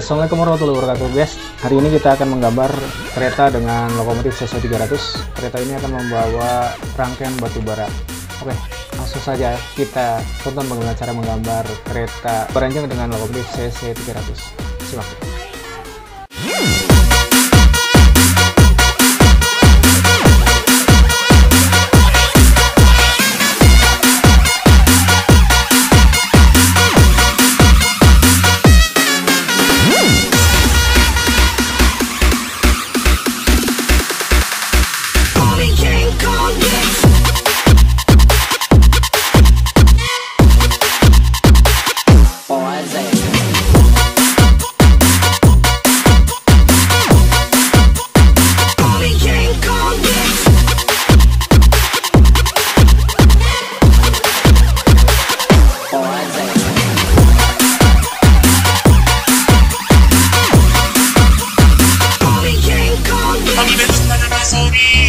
Assalamualaikum warahmatullahi wabarakatuh guys. Hari ini kita akan menggambar kereta dengan lokomotif CC 300 Kereta ini akan membawa rangkaian batu bara Oke langsung saja kita tonton bagaimana cara menggambar kereta beranjang dengan lokomotif CC 300 Simak Thank.